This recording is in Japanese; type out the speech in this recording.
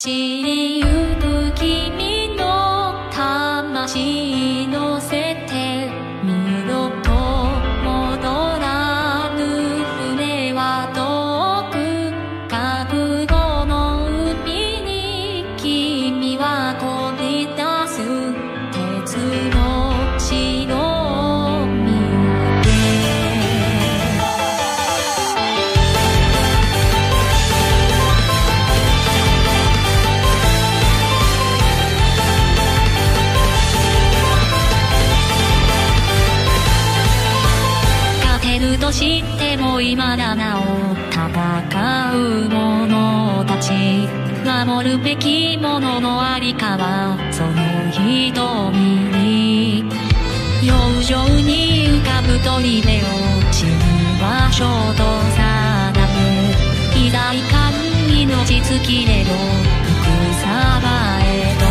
散りゆく君の魂乗せて二度と戻らぬ船は遠く覚悟の海に君は来未だなお戦う者たち守るべきもののありかはその瞳に洋上に浮かぶ鳥目を死ぬ場所と定め偉大感命尽きれど福様へと